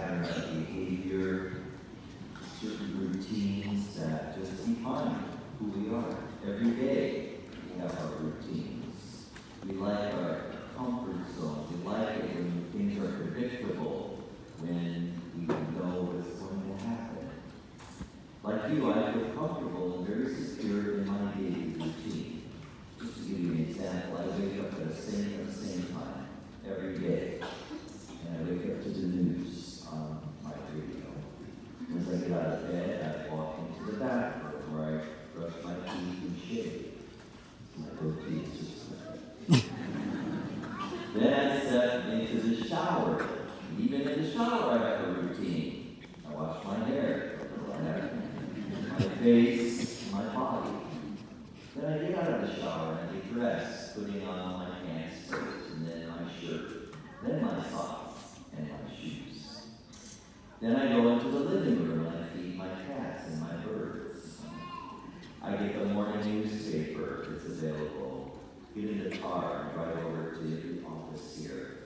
pattern of behavior, certain routines that just define who we are. Every day we have our routines. We like our comfort zone. We like it when things are predictable, when we know what's going to happen. Like you, I feel comfortable and very secure in my daily routine. Just to give you an example, I wake up at the same, at the same time every day. And I wake up to the news on my radio. Once I get out of bed, I walk into the bathroom where I brush my teeth and shave. My goatee is just like Then I step into the shower. Even in the shower, I have a routine. I wash my hair, my face, my body. Then I get out of the shower and I get dressed, putting on my pants first, and then my shirt, then my socks, and my shoes. Then I go into the living room and I feed my cats and my birds. I get the morning newspaper that's available, get in the car and drive over to the office here.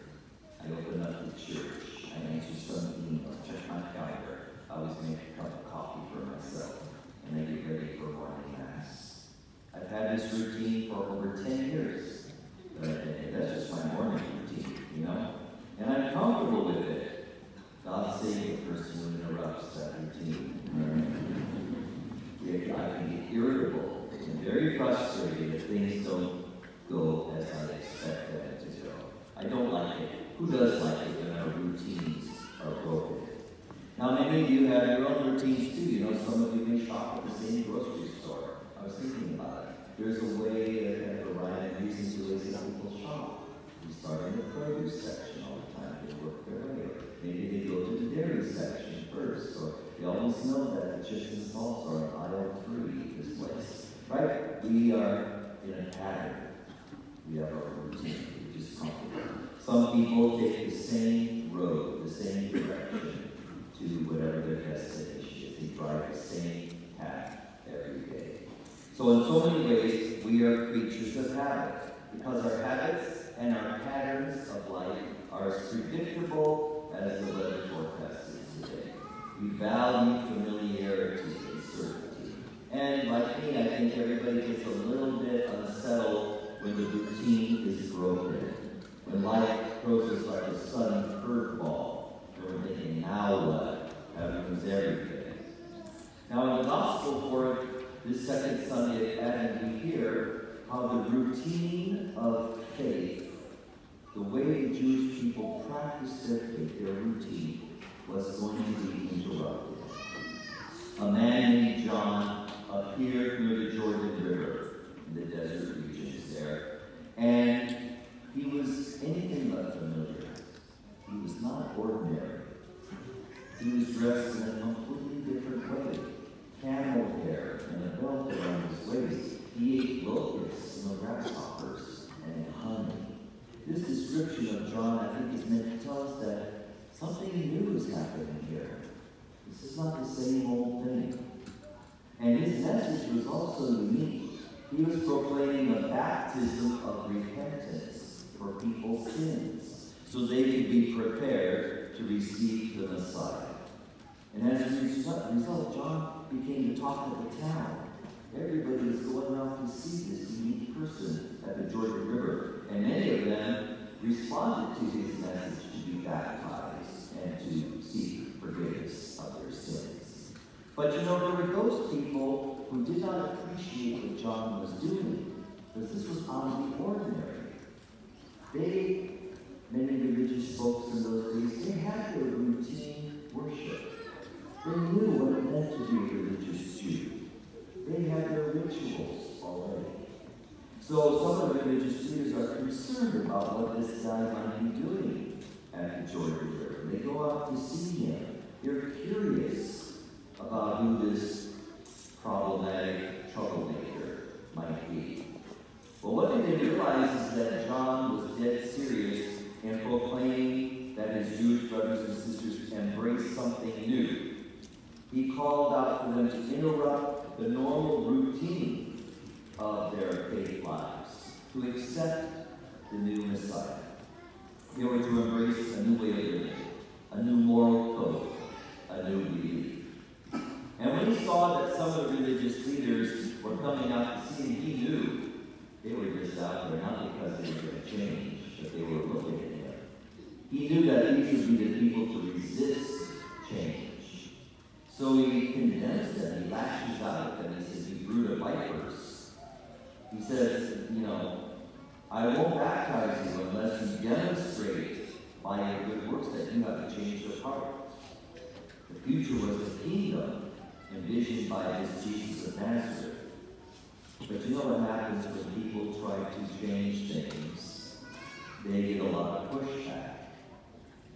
I open up the church, I answer some emails, check my calendar, I always make a cup of coffee for myself, and I get ready for morning mass. I've had this routine for over 10 years. But that's just my morning routine, you know? And I'm comfortable with it. God save the person who interrupts that routine. Yeah, I can get irritable and very frustrated if things don't go as I expect them to go. I don't like it. Who does like it when our routines are broken? Now, many of you have your own routines too. You know, some of you may shop at the same grocery store. I was thinking about it. There's a way, that a variety of reasons to ways that people shop. We start in the produce section all the time. They work their way. Maybe they go to the dairy section first, or they always know that the chips and salts are in aisle three, this place. Right? We are in a pattern. We have our routine, which is comfortable. Some people take the same road, the same direction to whatever their destination is. They drive the same path every day. So in so many ways, we are creatures of habit, because our habits and our patterns of life are as predictable as the weather forecast is today. We value familiarity and certainty. And like me, I think everybody gets a little bit unsettled when the routine is broken. When life throws us like a sudden curveball, and we're thinking, now what? Having lose everything. Now in the gospel for this second Sunday at Advent, we hear how the routine of faith, the way Jewish people practiced their faith, their routine, was going to be interrupted. A man named John appeared near the Jordan River in the desert regions there, and he was anything but familiar. He was not ordinary. He was dressed in a completely different way camel hair and a belt around his waist. He ate locusts and grasshoppers and honey. This description of John, I think, is meant to tell us that something new is happening here. This is not the same old thing. And his message was also unique. He was proclaiming a baptism of repentance for people's sins, so they could be prepared to receive the Messiah. And as a result, John became the talk of the town. Everybody was going out to see this unique person at the Jordan River. And many of them responded to his message to be baptized and to seek forgiveness of their sins. But know, there were those people who did not appreciate what John was doing, because this was out of the ordinary. They, many religious folks in those days, they had their routine worship. They knew what it meant to be religious Jew. They had their rituals already. So some of the religious leaders are concerned about what this guy might be doing at the Jordan River. They go out to see him. They're curious about who this problematic troublemaker might be. Well, what they didn't realize is that John was dead serious in proclaiming that his Jewish brothers and sisters embrace something new he called out for them to interrupt the normal routine of their faith lives, to accept the new Messiah. They were to embrace a new way of living, a new moral code and when he saw that some of the religious leaders were coming out to see him, he knew they were just out there, not because they were going to change, but they were looking at him. He knew that these would be the people to resist change. So he condemns them, he lashes out at them, he says, You brood of vipers. He says, You know, I won't baptize you unless you demonstrate by your good works that you have changed your heart. The future was the kingdom envisioned by this Jesus of Nazareth. But you know what happens when people try to change things? They get a lot of pushback.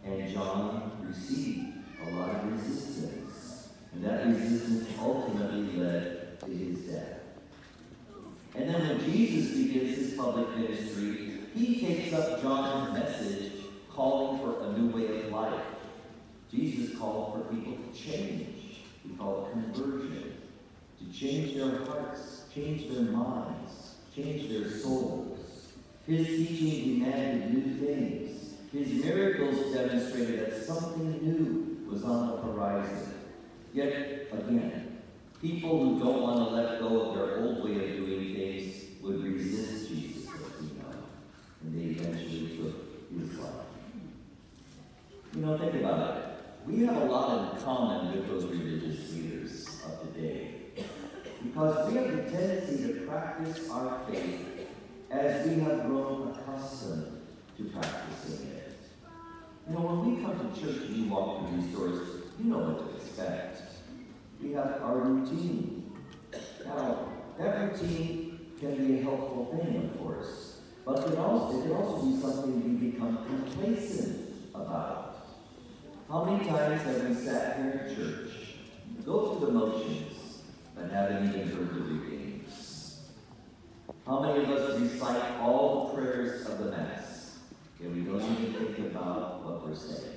And John received a lot of resistance. And that resistance ultimately led to his death. And then when Jesus begins his public ministry, he takes up John's message calling for a new way of life. Jesus called for people to change. Called conversion. To change their hearts, change their minds, change their souls. His teaching demanded new things. His miracles demonstrated that something new was on the horizon. Yet again, people who don't want to let go of their old way of doing things would resist Jesus, as we know, and they eventually took his life. You know, think about it. We have a lot in common with those religious leaders of today because we have the tendency to practice our faith as we have grown accustomed to practicing it. You know, when we come to church and you walk through these doors, you know what to expect. We have our routine. Now, that routine can be a helpful thing, of course, but it, also, it can also be something we become complacent about. How many times have we sat here in church, go through the motions, but haven't even heard the readings? How many of us recite all the prayers of the Mass, and we don't even think about what we're saying?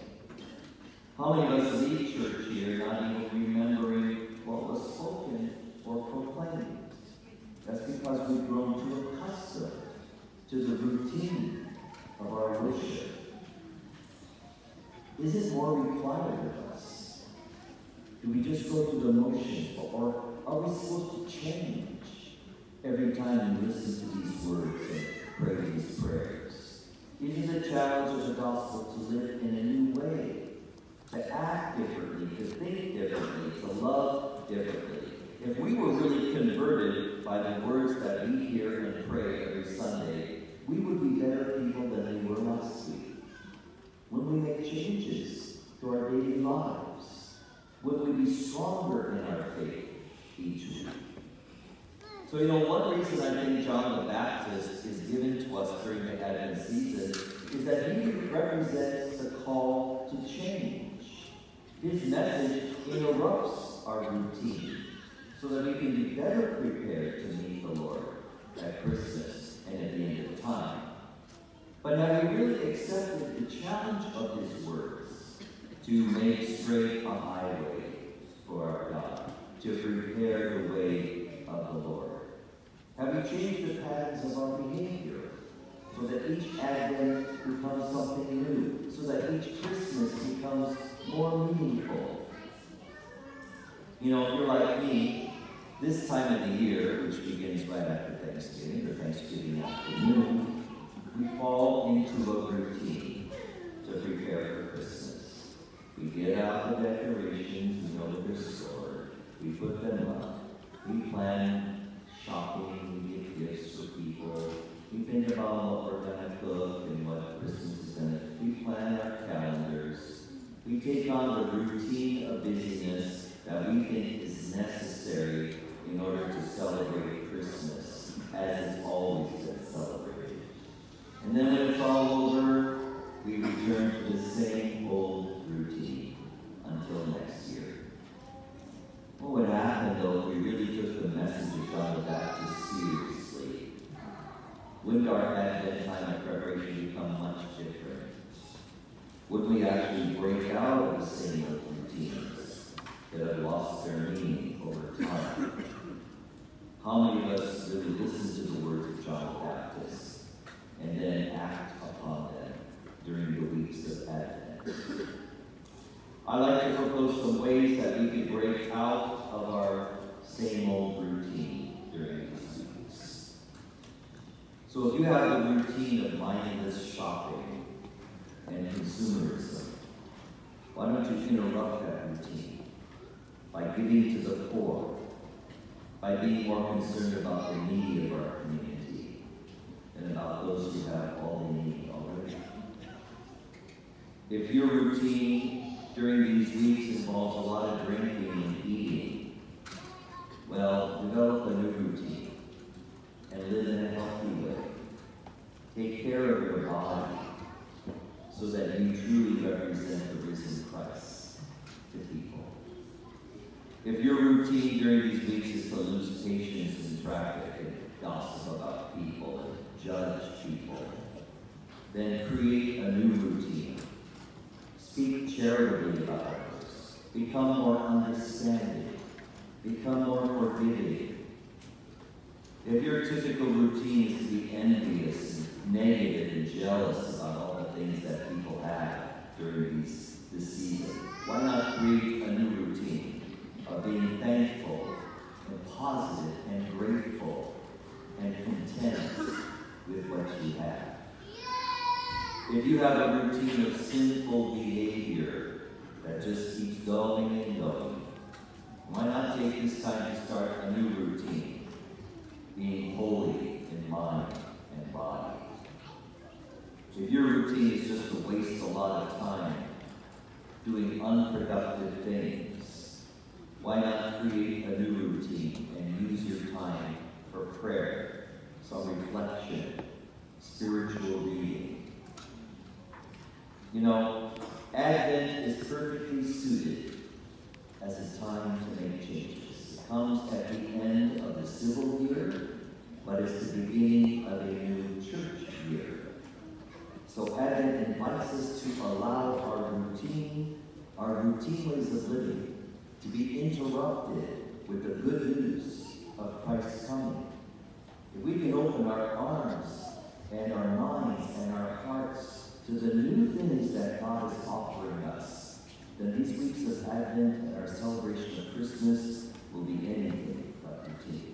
How many of us leave church here not even remembering what was spoken or proclaimed? That's because we've grown too accustomed to the routine of our worship. Is it more required of us? Do we just go through the motions, or are we supposed to change every time we listen to these words and pray these prayers? It is a challenge of the gospel to live in a new way, to act differently, to think differently, to love differently. If we were really converted by the words that we hear and pray every Sunday, we would be better people than we were last week. When we make changes to our daily lives, when we be stronger in our faith each week. So, you know, one reason I think John the Baptist is given to us during the Advent season is that he represents the call to change. His message interrupts our routine so that we can be better prepared to meet the Lord at Christmas and at the end of time. But have we really accepted the challenge of his words to make straight a highway for our God, to prepare the way of the Lord? Have we changed the patterns of our behavior so that each Advent becomes something new, so that each Christmas becomes more meaningful? You know, if you're like me, this time of the year, which begins right after Thanksgiving, or Thanksgiving afternoon, we fall into a routine to prepare for Christmas. We get out the decorations, we know they're stored, we put them up, we plan shopping, we get gifts for people, we think about what we're to cook and what Christmas is to, we plan our calendars, we take on the routine of busyness that we think is necessary in order to celebrate Christmas as it's always been celebrated. And then when it's all over, we return to the same old routine until next year. What would happen though if we really took the message of John the Baptist seriously? Wouldn't our Advent time of preparation become much different? Would we actually break out of the same old routines that have lost their meaning over time? How many of us really listen to the words of John the Baptist and then act upon them during the weeks of Advent? I like to propose some ways that we could break out of our same old routine during these weeks. So if you have a routine of mindless shopping, and consumerism. Why don't you interrupt that routine by giving to the poor, by being more concerned about the needy of our community than about those who have all they need already? If your routine during these weeks involves a lot of drinking and eating, well, develop a new routine and live in a healthy way. Take care of your body so that you truly represent the risen Christ to people. If your routine during these weeks is to lose patience in traffic and gossip about people and judge people, then create a new routine. Speak charitably about others. Become more understanding. Become more forgiving. If your typical routine is to be envious and negative and jealous about all the things that people have during these, this season, why not create a new routine of being thankful and positive and grateful and content with what you have? If you have a routine of sinful behavior that just keeps going and going, why not take this time to start a new routine, being holy in mind and body? Routine is just to waste a lot of time doing unproductive things, why not create a new routine and use your time for prayer, some reflection, spiritual reading? You know, Advent is perfectly suited as a time to make changes. It comes at the end of the civil year, but it's the beginning of a new church. So Advent invites us to allow our routine, our routine ways of living, to be interrupted with the good news of Christ's coming. If we can open our arms and our minds and our hearts to the new things that God is offering us, then these weeks of Advent and our celebration of Christmas will be anything but routine.